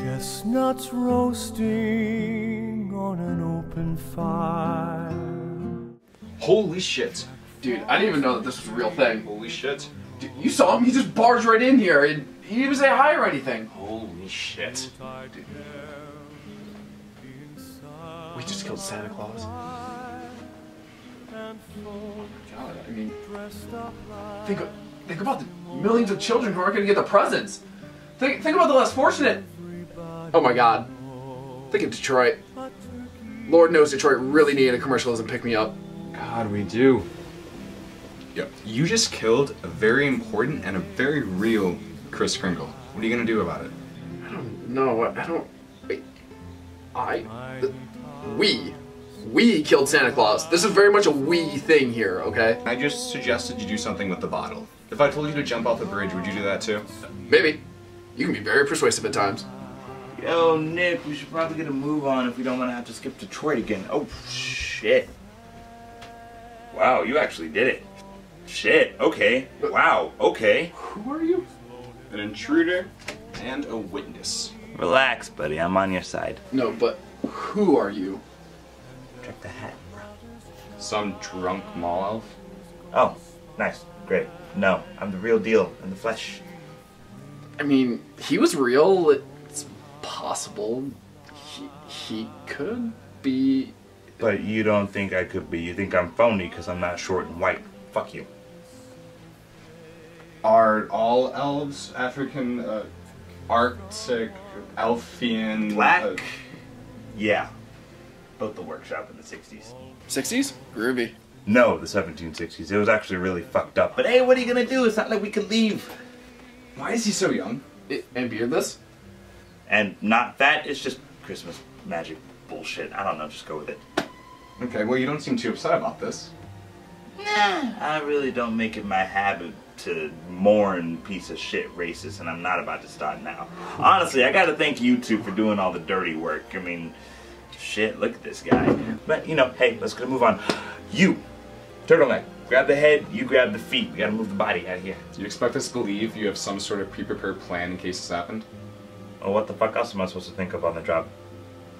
Chestnuts roasting on an open fire. Holy shit. Dude, I didn't even know that this was a real thing. Holy shit. Dude, you saw him? He just barged right in here and he didn't even say hi or anything. Holy shit. Dude. We just killed Santa Claus. Oh my God, I mean, think think about the millions of children who aren't going to get the presents. Think think about the less fortunate. Oh my God. Think of Detroit. Lord knows Detroit really needed a commercialism pick me up. God, we do. Yep. You just killed a very important and a very real Kris Kringle. What are you gonna do about it? I don't know. I don't. Wait. I. The, we. We killed Santa Claus. This is very much a we thing here, okay? I just suggested you do something with the bottle. If I told you to jump off a bridge, would you do that too? Maybe. You can be very persuasive at times. Oh, Yo, Nick, we should probably get a move on if we don't want to have to skip Detroit again. Oh, shit. Wow, you actually did it. Shit, okay. Wow, okay. Who are you? An intruder and a witness. Relax, buddy, I'm on your side. No, but who are you? Check the hat, bro. Some drunk mall elf? Oh, nice, great. No, I'm the real deal in the flesh. I mean, he was real. It's possible. He, he could be. But you don't think I could be. You think I'm phony because I'm not short and white. Fuck you. Are all elves African, uh, Arctic, Elfian? Black? uh, Yeah. Built the workshop in the 60s. 60s? Groovy. No, the 1760s. It was actually really fucked up. But hey, what are you gonna do? It's not like we can leave. why is he so young? I- and beardless? And not that. it's just Christmas magic bullshit. I don't know, just go with it. Okay, well, you don't seem too upset about this. Nah, I really don't make it my habit to mourn piece of shit racists, and I'm not about to start now. Honestly, I gotta thank you two for doing all the dirty work. I mean, shit, look at this guy. But, you know, hey, let's go move on. You, turtleneck, grab the head, you grab the feet. We gotta move the body out of here. Do you expect us to believe you have some sort of pre-prepared plan in case this happened? Oh, what the fuck else am I supposed to think of on the job?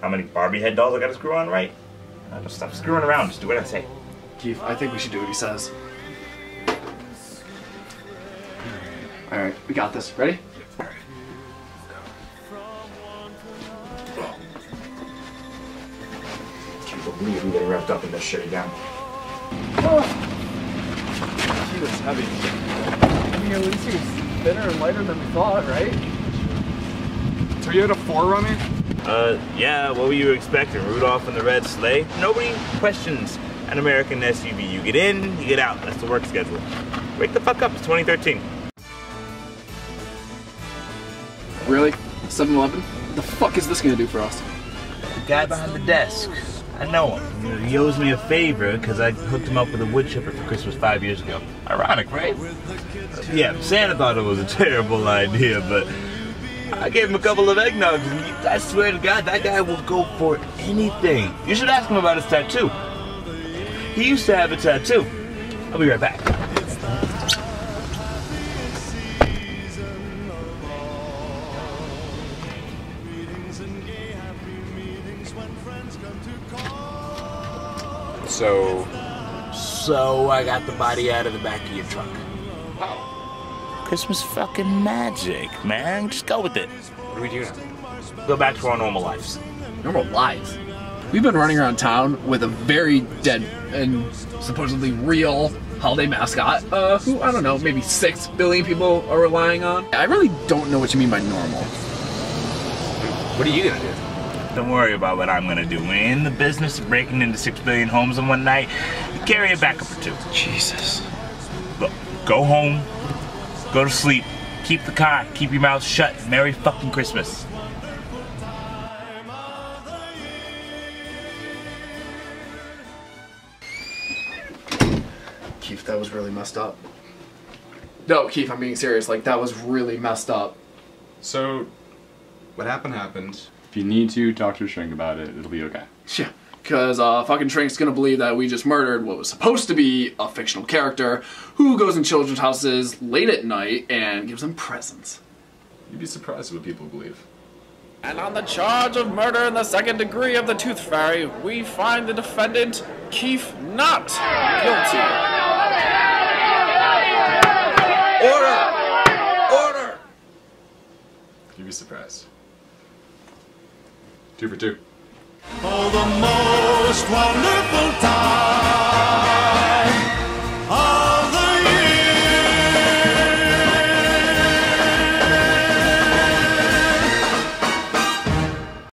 How many Barbie head dolls I gotta screw on right? Uh, just stop screwing around, just do what I say. Keith, I think we should do what he says. Alright, we got this. Ready? Can't believe I'm getting wrapped up in this shit again. He was heavy. I mean, at least he was thinner and lighter than we thought, right? Toyota 4Runner? Uh, yeah, what were you expecting? Rudolph and the red sleigh? Nobody questions an American SUV. You get in, you get out. That's the work schedule. Wake the fuck up, it's 2013. Really? 7 Eleven? The fuck is this gonna do for us? The guy behind the desk. I know him. He owes me a favor because I hooked him up with a wood chipper for Christmas five years ago. Ironic, right? Yeah, Santa thought it was a terrible idea, but I gave him a couple of eggnogs, and I swear to God, that guy will go for anything. You should ask him about his tattoo. He used to have a tattoo. I'll be right back. So, So I got the body out of the back of your truck. Christmas fucking magic, man. Just go with it. what do we do now? Go back to our normal lives. Normal lives. We've been running around town with a very dead and supposedly real holiday mascot, uh, who, I don't know, maybe six billion people are relying on. I really don't know what you mean by normal. What are you gonna do? Don't worry about what I'm gonna do. We're in the business of breaking into six billion homes in one night. Carry a backup or two. Jesus. Look, go home, go to sleep, keep the car, keep your mouth shut. Merry fucking Christmas. Keith, that was really messed up. No, Keith, I'm being serious. Like, that was really messed up. So, what happened happened. If you need to talk to Shrink about it, it'll be okay. Yeah because uh, fucking Trink's gonna believe that we just murdered what was supposed to be a fictional character who goes in children's houses late at night and gives them presents. You'd be surprised what people believe. And on the charge of murder in the second degree of the Tooth Fairy, we find the defendant, Keith Not, guilty. Order! Order! You'd be surprised. Two for two. Oh, the most wonderful time.